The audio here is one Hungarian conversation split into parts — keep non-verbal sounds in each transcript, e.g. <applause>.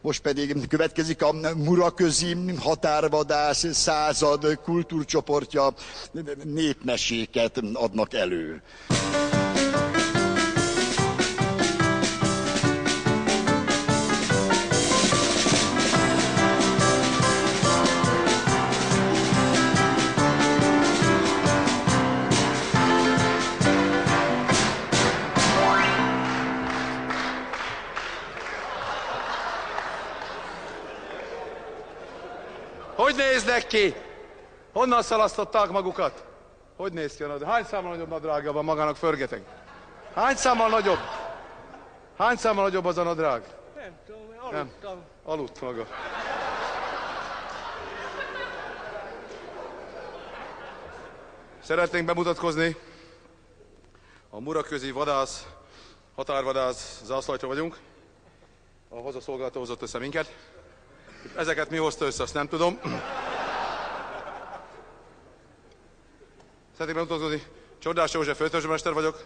Most pedig következik a Muraközi Határvadász Század kultúrcsoportja, népmeséket adnak elő. Ki? Honnan szalasztották magukat? Hogy néz ki a nadrág? Hány számmal nagyobb nadrágja van magának, förgeteg? Hány számmal nagyobb? Hány számmal nagyobb az a nadrág? Nem tudom, aludtam. Aludt maga. Szeretnénk bemutatkozni. A Muraközi vadász, határvadász zászlajtra vagyunk. A hazaszolgálató hozott össze minket. Ezeket mi hozta össze, azt nem tudom. Szeretnék bemutatkozni. Csodás József főtörzsmester vagyok.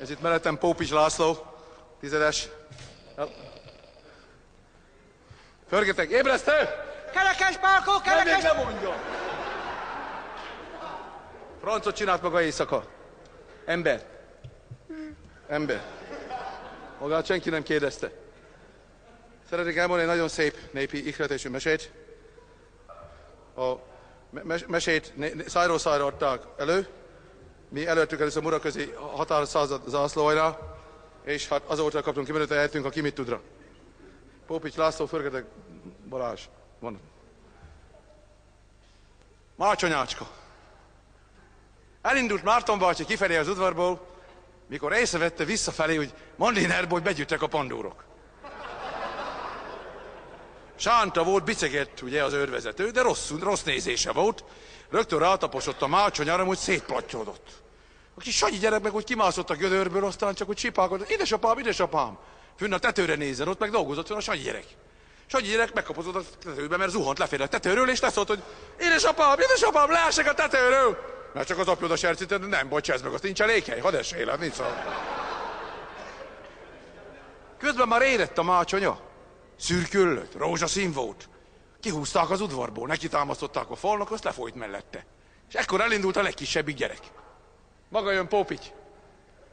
Ez itt mellettem Pópics László, tizedes. Förgetek, ébresztő! Kerekes Pálkó, kerekes... nem mondja! Francot csinált maga éjszaka. Ember. Ember. Magát senki nem kérdezte. Szeretnék elmondani egy nagyon szép népi ihletésű mesét. A mesét szájról szájra adták elő. Mi előttük először Muraközi határszázad zászlóajra, és hát azóta kaptunk kimenőt, eljöttünk a ki mit tudra. Pópics László, Förgetek Balázs. Van. Mácsonyácska. Elindult Márton bácsi kifelé az udvarból, mikor észrevette visszafelé, hogy Mandlinerból begyűjtek a pandúrok. Sánta volt, bicegett ugye az őrvezető, de rossz, rossz nézése volt. Rögtön rátaposott a mácsonyára, hogy szétplattyolodott. A kis Sanyi gyerek meg úgy kimászott a gödörből, aztán csak úgy csipálkodott. Édesapám, édesapám! Fünn a tetőre nézzen, ott meg dolgozott fönn a Sanyi gyerek. Sanyi gyerek megkapozott a tetőbe, mert zuhant lefelé a tetőről, és leszólt, hogy édesapám, édesapám, leesek a tetőről! Mert csak az apja oda sercített, nem, bocs, ez meg azt nincs elég hely, hadd esél, nincs szó. Közben már érett a mácsonya. Szürküllött, rózsaszín volt. Kihúzták az udvarból, neki támasztották a falnak, azt lefolyt mellette. És ekkor elindult a legkisebbik gyerek. Maga jön Pópics.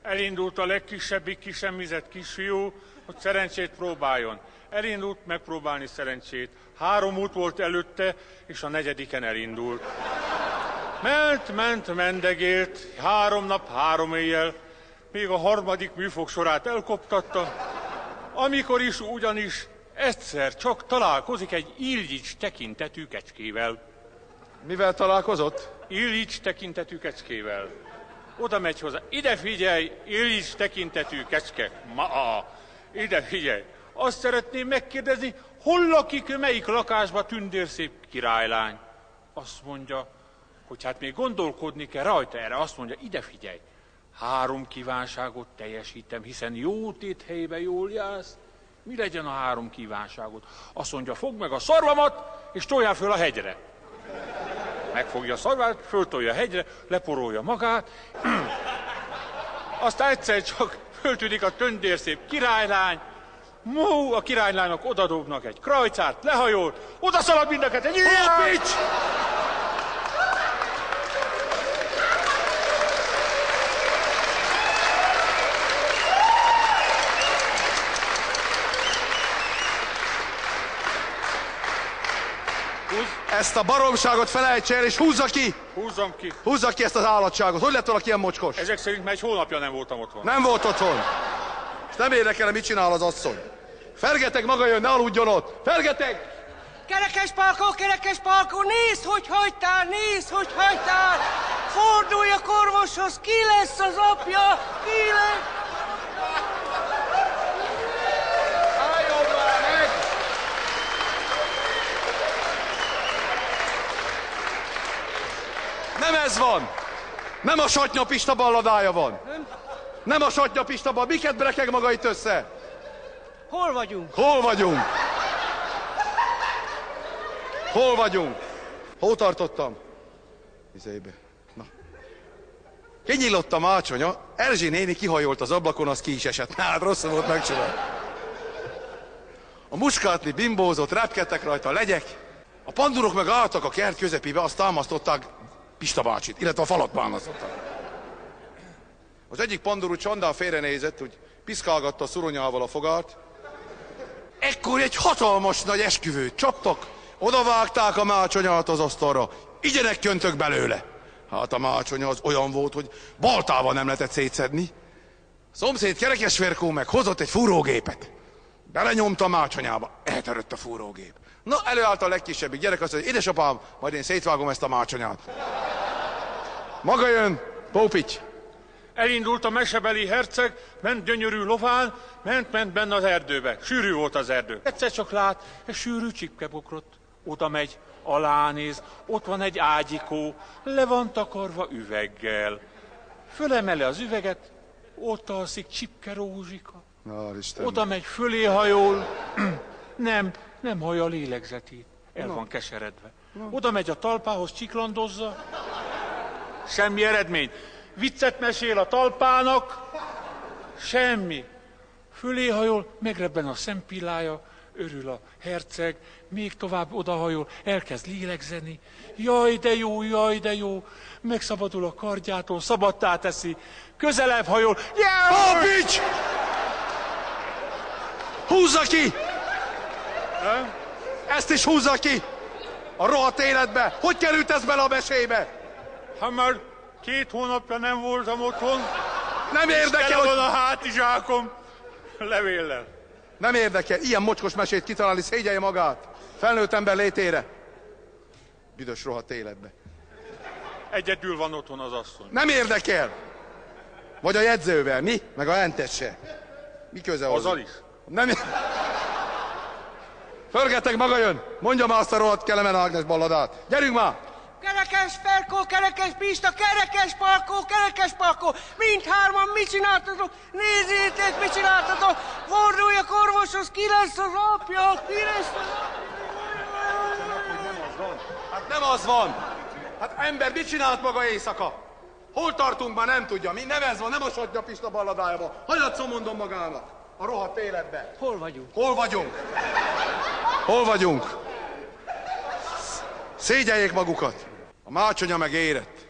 Elindult a legkisebbik kisemmizett kisfiú, hogy szerencsét próbáljon. Elindult megpróbálni szerencsét. Három út volt előtte, és a negyediken elindult. Ment, ment, mendegélt, három nap, három éjjel, még a harmadik műfog sorát elkoptatta, amikor is ugyanis egyszer csak találkozik egy Iljics tekintetű kecskével. Mivel találkozott? Illics tekintetű kecskével. Oda megy hozzá. Ide figyelj, Illics tekintetű kecske. Ma, a, ide figyelj. Azt szeretném megkérdezni, hol lakik, melyik lakásba tündérszép királylány? Azt mondja, hogy hát még gondolkodni kell rajta erre. Azt mondja, ide figyelj. Három kívánságot teljesítem, hiszen jó tét helybe jól jársz. Mi legyen a három kívánságot? Azt mondja, fogd meg a szarvamat, és toljál föl a hegyre. Megfogja a szarvát, föltolja a hegyre, leporolja magát, <clears throat> aztán egyszer csak föltűnik a töndérszép királylány, Mú, a királylánynak odadobnak egy krajcát, lehajol, oda szalad mind a kettő, Pópics! Ezt a baromságot felejtse el, és húzza ki! Húzzam ki. Húzza ki ezt az állatságot. Hogy lett valaki ilyen mocskos? Ezek szerint már egy hónapja nem voltam otthon. Nem volt otthon. És nem érdekel, mit csinál az asszony. Fergeteg maga jön, ne aludjon ott. Fergeteg! Kerekes Palkó, kerekes Palkó, nézd, hogy hagytál, nézd, hogy hagytál! Fordulj a korvoshoz, ki lesz az apja, ki lesz? Nem ez van! Nem a Satnya Pista balladája van! Nem a Satnya Pista ball... Miket brekeg maga itt össze? Hol vagyunk? Hol vagyunk? Hol vagyunk? Hol tartottam? Izébe. Na. Kinyílott a mácsonya, Erzsi néni kihajolt az ablakon, az ki is esett. <laughs> Hát rosszul volt megcsinálni. A muskátli bimbózott, repkedtek rajta a legyek. A pandurok meg álltak a kert közepébe, azt támasztották Pista bácsit, illetve a falat bánasztották. Az egyik pandurú csandál félrenézett, hogy piszkálgatta szuronyával a fogát. Ekkor egy hatalmas nagy esküvőt csaptak, odavágták a mácsonyát az asztalra, igyenek köntök belőle. Hát a mácsonya az olyan volt, hogy baltával nem lehetett szétszedni. A szomszéd kerekesverkó meg hozott egy fúrógépet. Belenyomta a mácsonyába, eltörött a fúrógép. Na, előállt a legkisebbik gyerek, azt mondja, édesapám, majd én szétvágom ezt a mácsonyát. Maga jön, Pópics. Elindult a mesebeli herceg, ment gyönyörű lován, ment, ment benne az erdőbe. Sűrű volt az erdő. Egyszer csak lát, egy sűrű csipkebokrot. Oda megy, alánéz, ott van egy ágyikó, le van takarva üveggel. Fölemeli az üveget, ott alszik csipke rózsika. Na, Isten. Oda megy, fölé hajol, <clears throat> nem, nem hallja a lélegzetét. El van keseredve. Oda megy a talpához, csiklandozza. Semmi eredmény. Viccet mesél a talpának. Semmi. Fölé hajol, megrebben a szempillája, örül a herceg, még tovább odahajol, elkezd lélegzeni. Jaj, de jó, jaj, de jó. Megszabadul a kardjától, szabadtá teszi. Közelebb hajol. Jaj! Pópics! Húzza ki! Ezt is húzza ki! A rohadt életbe! Hogy került ez bele a mesébe? Ha már két hónapja nem voltam otthon, Nem érdekel, tele van hogy... a hátizsákom levéllel. Nem érdekel, ilyen mocskos mesét kitalálni, szégyelje magát. Felnőtt ember létére. Büdös rohadt életbe. Egyedül van otthon az asszony. Nem érdekel! Vagy a jegyzővel, mi? Meg a entesse. Mi köze hozzá? Azzal is. Nem... Förgetek, maga jön! Mondja már azt a rohadt Kelemen Ágnes balladát. Gyerünk már! Kerekes Ferkó, kerekes Pista, kerekes Palkó, kerekes Palkó, mindhárman mit csináltatok? Nézzétek, mit csináltatok? Forduljak orvoshoz, ki lesz az apja, ki lesz az Hát nem az van! Hát ember, mit csinált maga éjszaka? Hol tartunk már, nem tudja. Mi nem ez van, nem a Satya Pista balladájába. Hagyatszom mondom magának. A rohadt életbe. Hol vagyunk? Hol vagyunk? Hol vagyunk? Szégyeljék magukat. Mácsonya meg érett.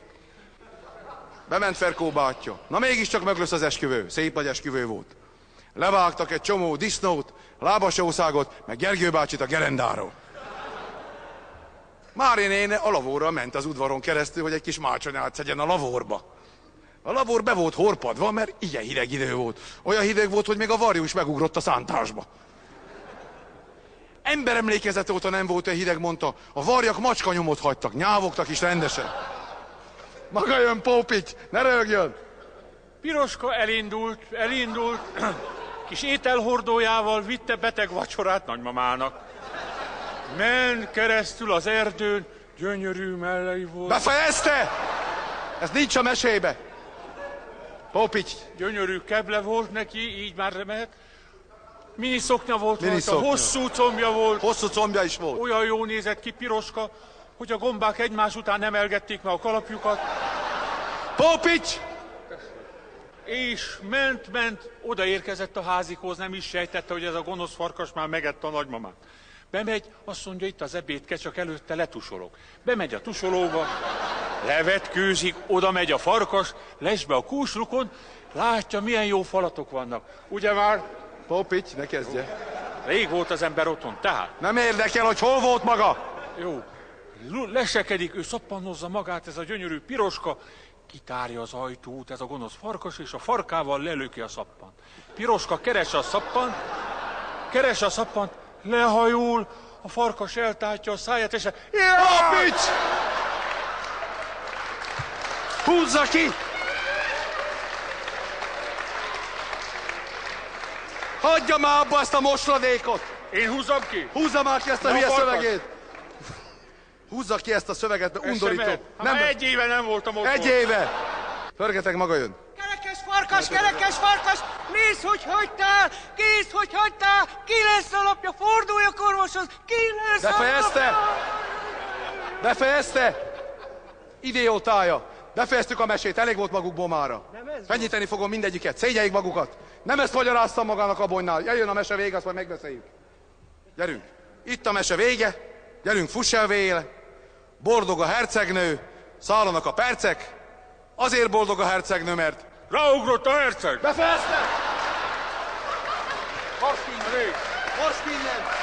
Bement Ferkó bátyja. Na mégiscsak meg lesz az esküvő. Szép nagy esküvő volt. Levágtak egy csomó disznót, lábasószágot, meg Gergő bácsit a gerendáról. Mári néne a lavóra ment az udvaron keresztül, hogy egy kis mácsonyát szedjen a lavorba. A lavor be volt horpadva, mert ilyen hideg idő volt. Olyan hideg volt, hogy még a varjus megugrott a szántásba. Emberemlékezet óta nem volt olyan hideg, mondta. A varjak macskanyomot hagytak, nyávogtak is rendesen. Maga jön, Pópics, ne rögjön! Piroska elindult, elindult, <clears throat> kis ételhordójával vitte beteg vacsorát nagymamának. Ment keresztül az erdőn, gyönyörű mellei volt, Befejezte! Ez nincs a mesébe. Pópics, gyönyörű keble volt neki, így már mehet. Mini szoknya volt Mini rajta, szoknya. hosszú combja volt, hosszú combja is volt. olyan jó nézett ki Piroska, hogy a gombák egymás után emelgették meg a kalapjukat, Pópics! és ment, ment, odaérkezett a házikhoz, nem is sejtette, hogy ez a gonosz farkas már megette a nagymamát. Bemegy, azt mondja, itt az ebédke, csak előtte letusolok. Bemegy a tusolóba, levetkőzik, oda megy a farkas, lesz be a kúsrukon, látja, milyen jó falatok vannak. Ugye már Pópics, ne kezdje. rég volt az ember otthon, tehát Nem érdekel, hogy hol volt maga. Jó. Lesekedik, ő szappanozza magát, ez a gyönyörű piroska, kitárja az ajtót, ez a gonosz farkas, és a farkával lelöki a szappant. Piroska keresse a szappant, keresse a szappant, lehajul, a farkas eltátja a száját, és... Pópics! Húzza ki! Hagyja már abba ezt a mosladékot! Én húzzam ki? Húzza már ki ezt a Na, hülye farkas. szövegét! Húzza ki ezt a szöveget, mert undorító. Nem, egy éve nem voltam ott. egy éve! Förgetek, maga jön. Kerekes farkas, kerekes farkas, nézd, hogy hagytál, nézd, hogy hagytál, ki lesz a lapja, forduljak orvoshoz, ki lesz Befejezte? a lapja? Befejezte? Idiótája! Befejeztük a mesét, elég volt magukból mára. Nem Fenyíteni fogom mindegyiket, szégyeljék magukat. Nem ezt magyaráztam magának a bonynál. Jöjjön a mese vége, azt majd megbeszéljük. Gyerünk. Itt a mese vége. Gyerünk, fuss el végére. Boldog a hercegnő, szállanak a percek. Azért boldog a hercegnő, mert Ráugrott a herceg! befejezte! Marsz innen! Marsz innen! Marsz innen!